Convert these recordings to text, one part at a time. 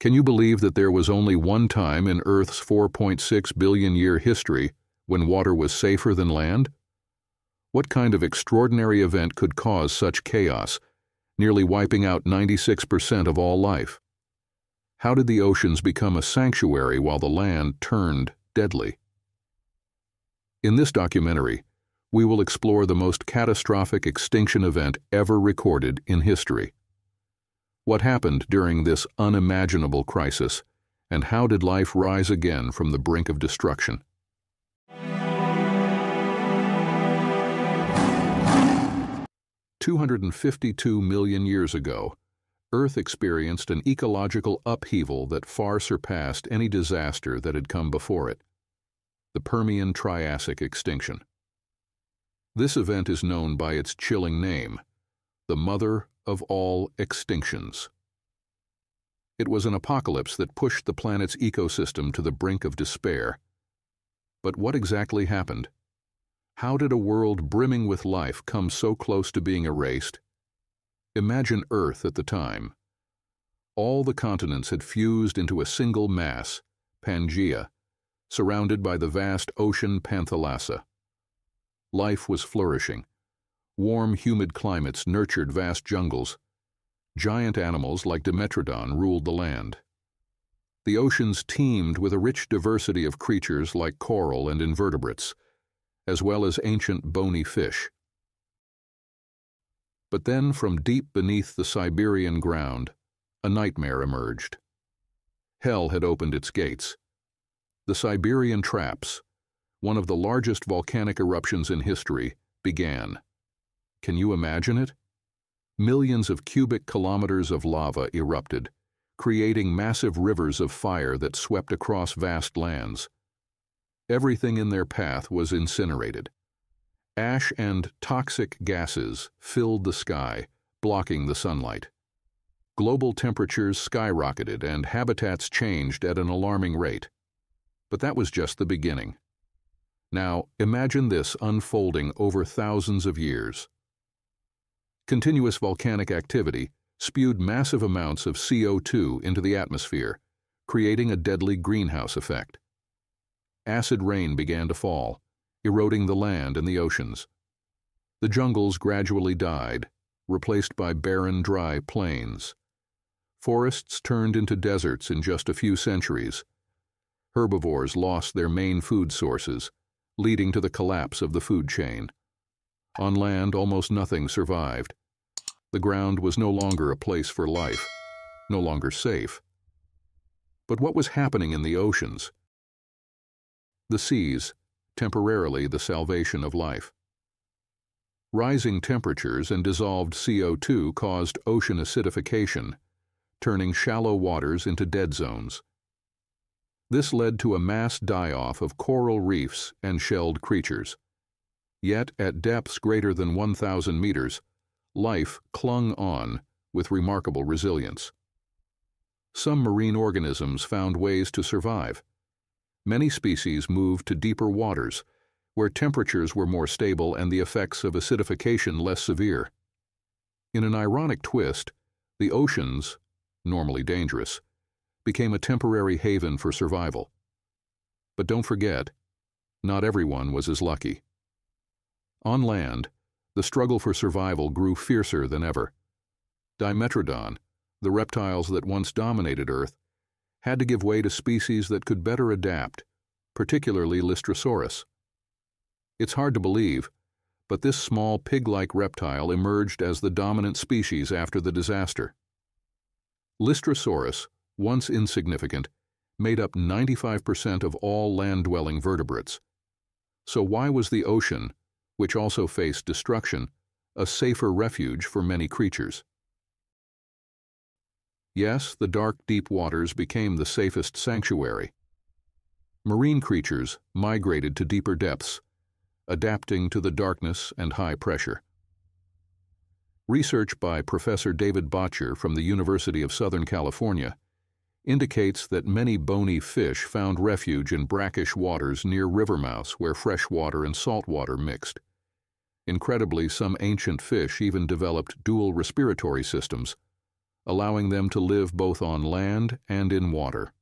Can you believe that there was only one time in Earth's 4.6 billion year history when water was safer than land? What kind of extraordinary event could cause such chaos, nearly wiping out 96% of all life? How did the oceans become a sanctuary while the land turned deadly? In this documentary, we will explore the most catastrophic extinction event ever recorded in history. What happened during this unimaginable crisis, and how did life rise again from the brink of destruction? Two hundred and fifty-two million years ago, Earth experienced an ecological upheaval that far surpassed any disaster that had come before it the Permian Triassic extinction. This event is known by its chilling name, the mother of all extinctions. It was an apocalypse that pushed the planet's ecosystem to the brink of despair. But what exactly happened? How did a world brimming with life come so close to being erased? Imagine Earth at the time. All the continents had fused into a single mass, Pangaea, surrounded by the vast ocean Panthalassa. Life was flourishing. Warm, humid climates nurtured vast jungles. Giant animals like Dimetrodon ruled the land. The oceans teemed with a rich diversity of creatures like coral and invertebrates, as well as ancient bony fish. But then, from deep beneath the Siberian ground, a nightmare emerged. Hell had opened its gates. The Siberian Traps, one of the largest volcanic eruptions in history, began. Can you imagine it? Millions of cubic kilometers of lava erupted, creating massive rivers of fire that swept across vast lands. Everything in their path was incinerated. Ash and toxic gases filled the sky, blocking the sunlight. Global temperatures skyrocketed and habitats changed at an alarming rate. But that was just the beginning. Now, imagine this unfolding over thousands of years. Continuous volcanic activity spewed massive amounts of CO2 into the atmosphere, creating a deadly greenhouse effect. Acid rain began to fall, eroding the land and the oceans. The jungles gradually died, replaced by barren, dry plains. Forests turned into deserts in just a few centuries. Herbivores lost their main food sources, leading to the collapse of the food chain. On land, almost nothing survived. The ground was no longer a place for life, no longer safe. But what was happening in the oceans? The seas, temporarily the salvation of life. Rising temperatures and dissolved CO2 caused ocean acidification, turning shallow waters into dead zones. This led to a mass die-off of coral reefs and shelled creatures. Yet, at depths greater than 1,000 meters, life clung on with remarkable resilience. Some marine organisms found ways to survive. Many species moved to deeper waters, where temperatures were more stable and the effects of acidification less severe. In an ironic twist, the oceans, normally dangerous, became a temporary haven for survival. But don't forget, not everyone was as lucky. On land, the struggle for survival grew fiercer than ever. Dimetrodon, the reptiles that once dominated Earth, had to give way to species that could better adapt, particularly Lystrosaurus. It's hard to believe, but this small pig-like reptile emerged as the dominant species after the disaster. Lystrosaurus, once insignificant, made up 95% of all land-dwelling vertebrates. So why was the ocean, which also faced destruction, a safer refuge for many creatures. Yes, the dark, deep waters became the safest sanctuary. Marine creatures migrated to deeper depths, adapting to the darkness and high pressure. Research by Professor David Bottjer from the University of Southern California indicates that many bony fish found refuge in brackish waters near river mouths where fresh water and salt water mixed. Incredibly, some ancient fish even developed dual respiratory systems, allowing them to live both on land and in water.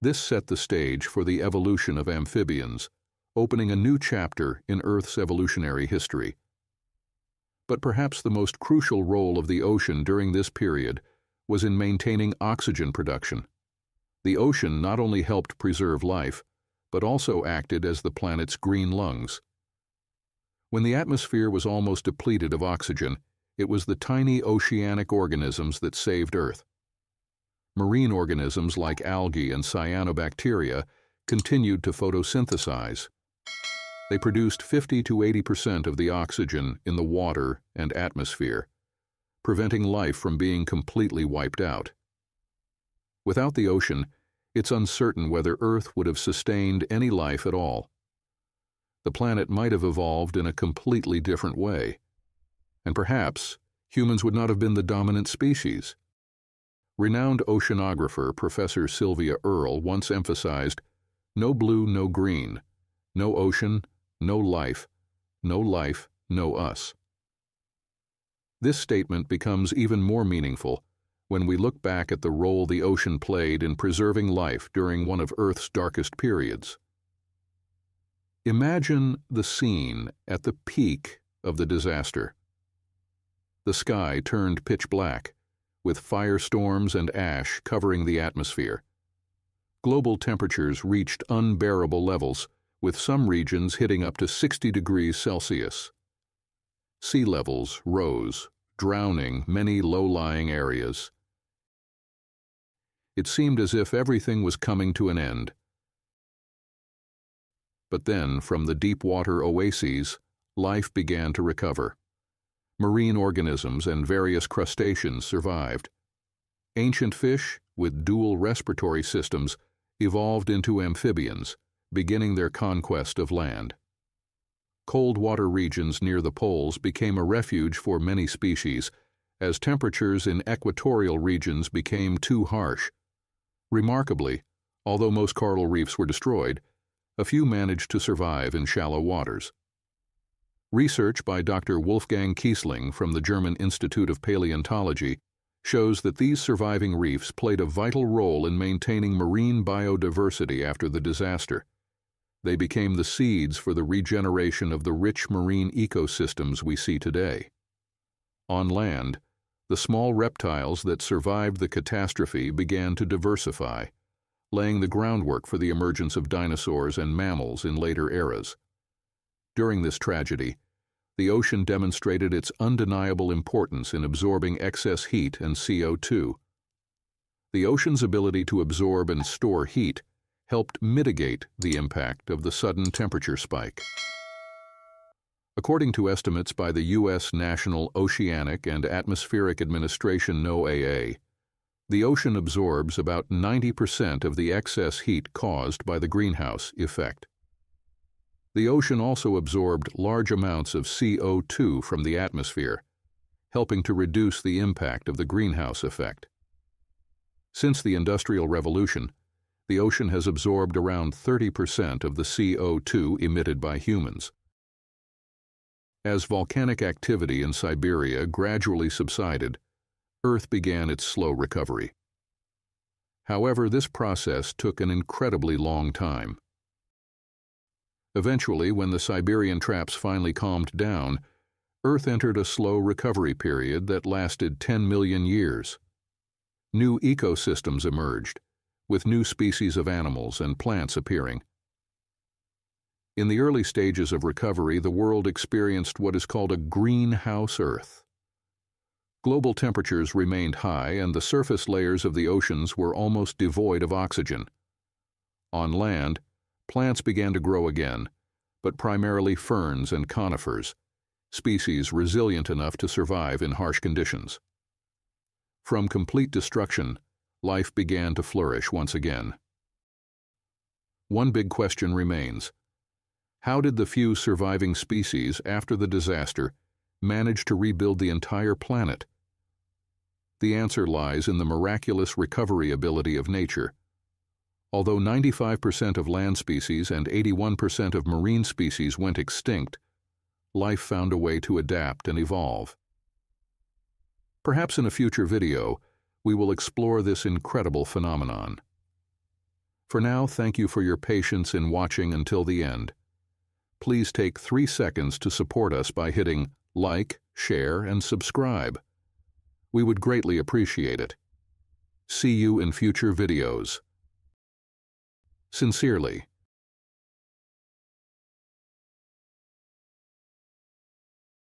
This set the stage for the evolution of amphibians, opening a new chapter in Earth's evolutionary history. But perhaps the most crucial role of the ocean during this period was in maintaining oxygen production. The ocean not only helped preserve life, but also acted as the planet's green lungs. When the atmosphere was almost depleted of oxygen, it was the tiny oceanic organisms that saved Earth. Marine organisms like algae and cyanobacteria continued to photosynthesize. They produced 50 to 80% of the oxygen in the water and atmosphere, preventing life from being completely wiped out. Without the ocean, it's uncertain whether Earth would have sustained any life at all the planet might have evolved in a completely different way. And perhaps humans would not have been the dominant species. Renowned oceanographer Professor Sylvia Earle once emphasized no blue, no green, no ocean, no life, no life, no us. This statement becomes even more meaningful when we look back at the role the ocean played in preserving life during one of Earth's darkest periods. Imagine the scene at the peak of the disaster. The sky turned pitch black, with firestorms and ash covering the atmosphere. Global temperatures reached unbearable levels, with some regions hitting up to 60 degrees Celsius. Sea levels rose, drowning many low-lying areas. It seemed as if everything was coming to an end. But then, from the deep water oases, life began to recover. Marine organisms and various crustaceans survived. Ancient fish, with dual respiratory systems, evolved into amphibians, beginning their conquest of land. Cold water regions near the poles became a refuge for many species, as temperatures in equatorial regions became too harsh. Remarkably, although most coral reefs were destroyed, a few managed to survive in shallow waters. Research by Dr. Wolfgang Kiessling from the German Institute of Paleontology shows that these surviving reefs played a vital role in maintaining marine biodiversity after the disaster. They became the seeds for the regeneration of the rich marine ecosystems we see today. On land, the small reptiles that survived the catastrophe began to diversify, laying the groundwork for the emergence of dinosaurs and mammals in later eras. During this tragedy, the ocean demonstrated its undeniable importance in absorbing excess heat and CO2. The ocean's ability to absorb and store heat helped mitigate the impact of the sudden temperature spike. According to estimates by the U.S. National Oceanic and Atmospheric Administration NOAA, the ocean absorbs about 90% of the excess heat caused by the greenhouse effect. The ocean also absorbed large amounts of CO2 from the atmosphere, helping to reduce the impact of the greenhouse effect. Since the Industrial Revolution, the ocean has absorbed around 30% of the CO2 emitted by humans. As volcanic activity in Siberia gradually subsided, Earth began its slow recovery. However, this process took an incredibly long time. Eventually, when the Siberian traps finally calmed down, Earth entered a slow recovery period that lasted 10 million years. New ecosystems emerged, with new species of animals and plants appearing. In the early stages of recovery, the world experienced what is called a greenhouse Earth. Global temperatures remained high and the surface layers of the oceans were almost devoid of oxygen. On land, plants began to grow again, but primarily ferns and conifers, species resilient enough to survive in harsh conditions. From complete destruction, life began to flourish once again. One big question remains. How did the few surviving species after the disaster managed to rebuild the entire planet? The answer lies in the miraculous recovery ability of nature. Although 95% of land species and 81% of marine species went extinct, life found a way to adapt and evolve. Perhaps in a future video, we will explore this incredible phenomenon. For now, thank you for your patience in watching until the end. Please take three seconds to support us by hitting like, share, and subscribe. We would greatly appreciate it. See you in future videos. Sincerely,